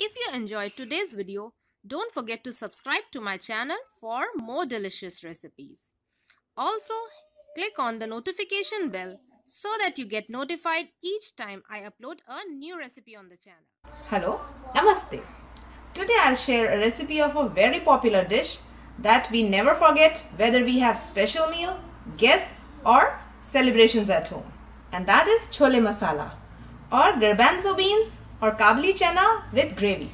If you enjoyed today's video, don't forget to subscribe to my channel for more delicious recipes. Also, click on the notification bell so that you get notified each time I upload a new recipe on the channel. Hello, Namaste. Today I'll share a recipe of a very popular dish that we never forget whether we have special meal, guests or celebrations at home. And that is chole masala or garbanzo beans or kabuli chana with gravy.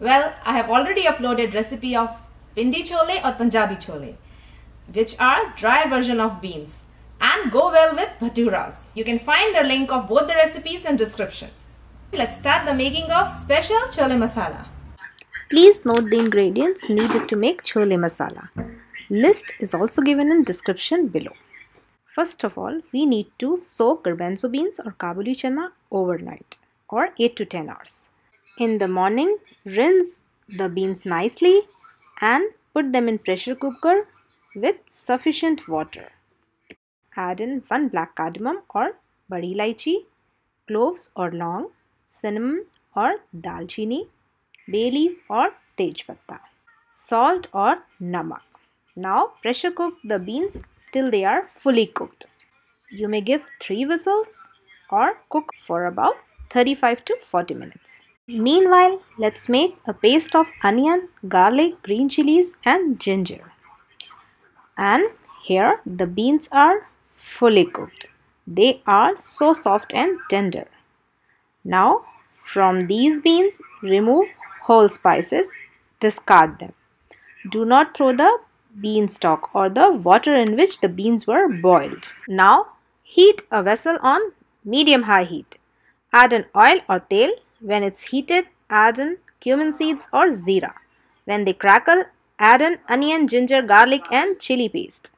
Well, I have already uploaded recipe of pindi chole or Punjabi chole which are dry version of beans and go well with bhaturas. You can find the link of both the recipes in description. Let's start the making of special chole masala. Please note the ingredients needed to make chole masala. List is also given in description below. First of all, we need to soak garbanzo beans or kabuli chana overnight or 8 to 10 hours. In the morning, rinse the beans nicely and put them in pressure cooker with sufficient water. Add in 1 black cardamom or badi ilaichi, cloves or laung, cinnamon or dalchini, bay leaf or tej patta, salt or namak. Now pressure cook the beans till they are fully cooked. You may give 3 whistles or cook for about 35 to 40 minutes. Meanwhile, let's make a paste of onion, garlic, green chilies and ginger. And here the beans are fully cooked. They are so soft and tender. Now from these beans remove whole spices, discard them. Do not throw the bean stock or the water in which the beans were boiled. Now heat a vessel on medium high heat. Add an oil or tel. When it's heated, add in cumin seeds or zira. When they crackle, add in onion, ginger, garlic and chili paste.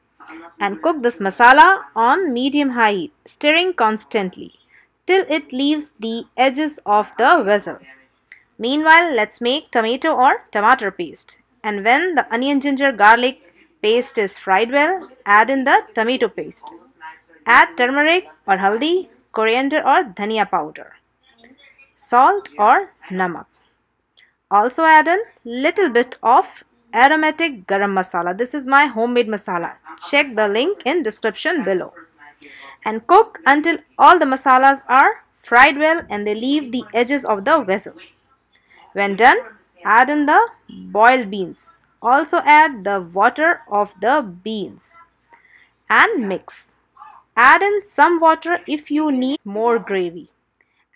And cook this masala on medium high heat, stirring constantly till it leaves the edges of the vessel. Meanwhile, let's make tomato or tomato paste. And when the onion, ginger, garlic paste is fried well, add in the tomato paste. Add turmeric or haldi, coriander or dhania powder, salt or namak. Also add in little bit of aromatic garam masala. This is my homemade masala. Check the link in description below. And cook until all the masalas are fried well and they leave the edges of the vessel. When done, add in the boiled beans. Also add the water of the beans and mix. Add in some water if you need more gravy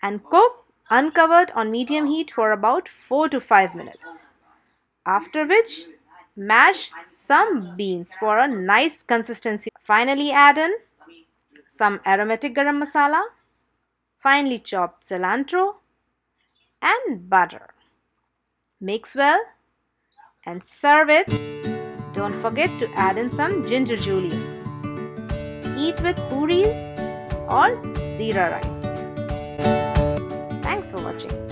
and cook uncovered on medium heat for about 4 to 5 minutes. After which, mash some beans for a nice consistency. Finally add in some aromatic garam masala, finely chopped cilantro and butter. Mix well and serve it. Don't forget to add in some ginger juliennes. Eat with puris or zira rice. Thanks for watching.